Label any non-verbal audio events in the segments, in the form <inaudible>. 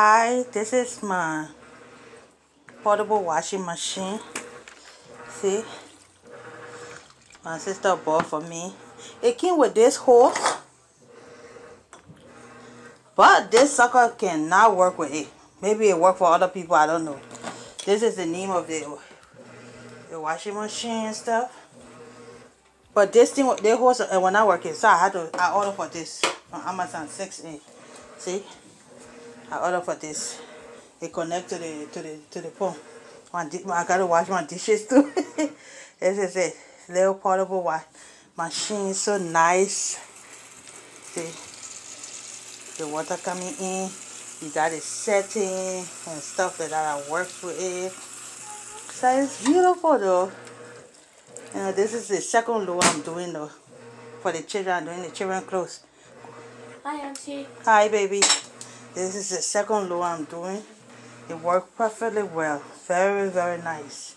Hi, this is my portable washing machine. See? My sister bought for me. It came with this hose. But this sucker cannot work with it. Maybe it work for other people, I don't know. This is the name of the, the washing machine and stuff. But this thing, the hose uh, it will not working. So I had to, I ordered for this on Amazon 6 inch. See? I ordered for this. It connect to the to the to the pump. My, I gotta wash my dishes too. <laughs> this is it. Little portable wash machine. So nice. See the water coming in. You got it setting and stuff like that. I work with it. So it's beautiful though. You know, this is the second load I'm doing though. For the children, I'm doing the children clothes. Hi, Auntie. Hi, baby. This is the second load I'm doing. It worked perfectly well. Very, very nice.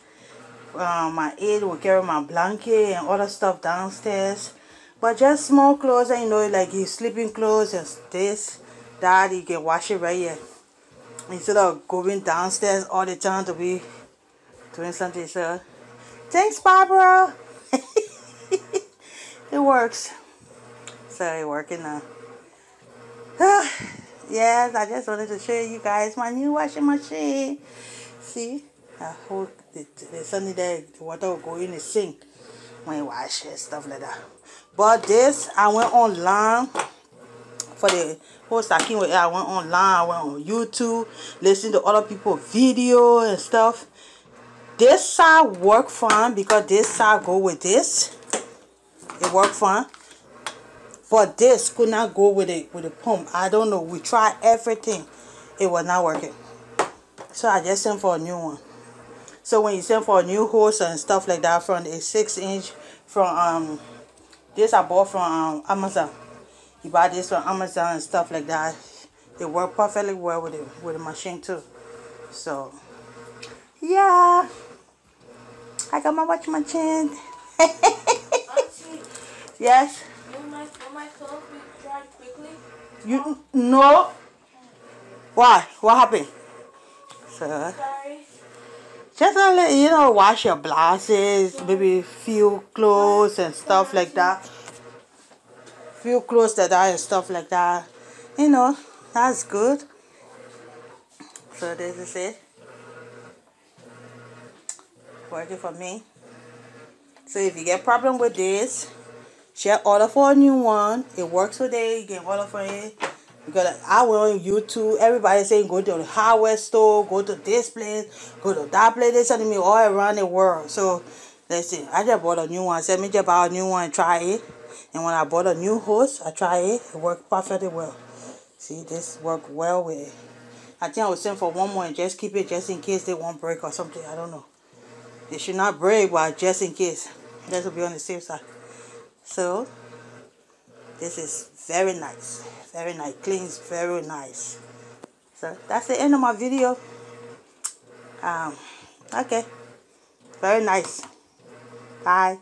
Um, my aide will carry my blanket and other stuff downstairs. But just small clothes, I you know, like your sleeping clothes and this, that, you can wash it right here. Instead of going downstairs all the time to be doing something. So, thanks, Barbara. <laughs> it works. So, it's working now. <sighs> yes, I just wanted to show you guys my new washing machine. See, I hold the, the sunny day, the water will go in the sink when you wash it, stuff like that. But this, I went online for the whole stacking. I went online, I went on YouTube, listening to other people's video and stuff. This side work fine because this side go with this. It work fine. But this could not go with it with the pump. I don't know. We tried everything. It was not working. So I just sent for a new one. So when you send for a new hose and stuff like that from a six inch from um this I bought from um, Amazon. You buy this from Amazon and stuff like that. It worked perfectly well with it with the machine too. So yeah. I got my watch machine. <laughs> yes. You no. Why? What happened? So, Sorry. just let you know, wash your blouses, maybe few clothes and stuff like that. Few clothes that are and stuff like that. You know, that's good. So this is it. Working for me. So if you get problem with this, Share order for a new one. It works today. You can order for it. Because I went on YouTube. Everybody saying go to the hardware store, go to this place, go to that place. They're sending me all around the world. So listen, I just bought a new one. I said me just buy a new one and try it. And when I bought a new hose, I tried it. It worked perfectly well. See, this worked well with it. I think I will send for one more and just keep it just in case they won't break or something. I don't know. They should not break, but just in case. This will be on the safe side. So, this is very nice. Very nice. Cleans very nice. So, that's the end of my video. Um, okay. Very nice. Bye.